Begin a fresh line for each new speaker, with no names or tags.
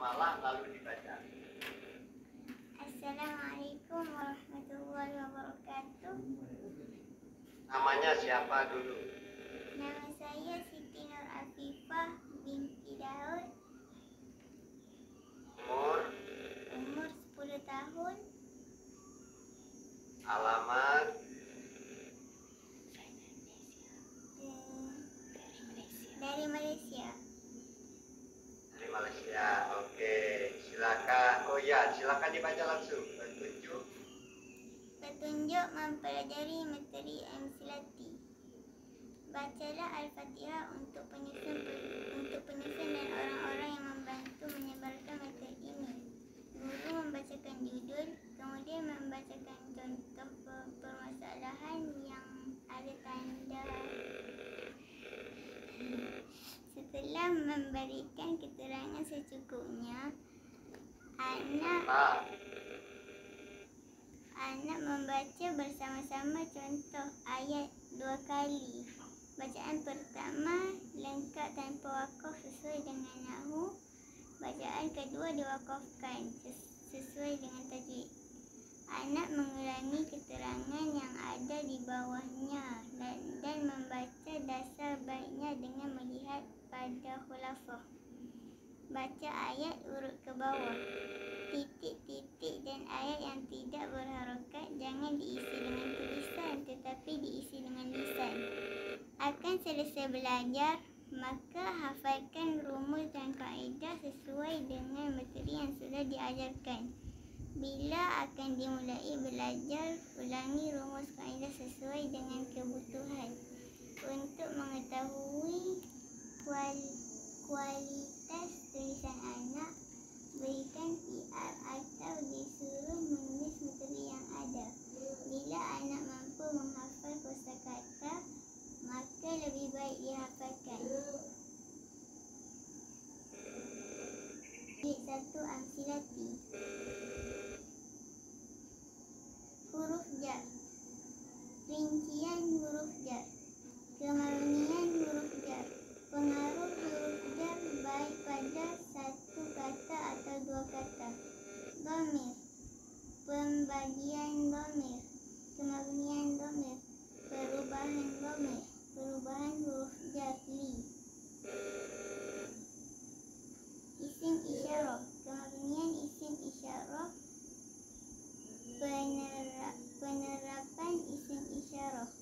basmalah lalu dibaca.
Assalamualaikum warahmatullahi wabarakatuh.
Namanya siapa dulu?
Nama saya Siti Nur Afifah binti Daud,
Umur,
umur 10 tahun,
alamat,
dari Malaysia.
dari Malaysia. Oke, silakan. Oh ya, silakan dibaca langsung. Petunjuk.
Petunjuk mempelajari materi MCLT. Bacalah Al-Fatihah untuk penyusun untuk penyusun dan orang-orang yang membantu menyebarkan materi ini. Guru membacakan judul, kemudian membacakan contoh pe- permasalahan yang ada tanda. Setelah memberikan keterangan secukupnya, anak Anak membaca bersama-sama contoh ayat dua kali. Bacaan pertama lengkap tanpa wakaf sesuai dengan nahu. Bacaan kedua diwakafkan ses- sesuai dengan tajwid. Anak mengulangi keterangan yang ada di bawahnya dan, dan membaca dasar baiknya dengan melihat pada khulafah. Baca ayat urut ke bawah. Titik-titik dan ayat yang tidak berharokat jangan diisi dengan tulisan tetapi diisi dengan lisan. Akan selesai belajar, maka hafalkan rumus dan kaedah sesuai dengan materi yang sudah diajarkan. Bila akan dimulai belajar, ulangi rumus kaedah sesuai dengan kebutuhan. Datuk Ansilati. Huruf Jar. Rincian Huruf Jar. Kemarinian Huruf Jar. Pengaruh Huruf Jar baik pada satu kata atau dua kata. Domir. Pembagian Domir. Kemarinian Domir. penerapan isim isyarah.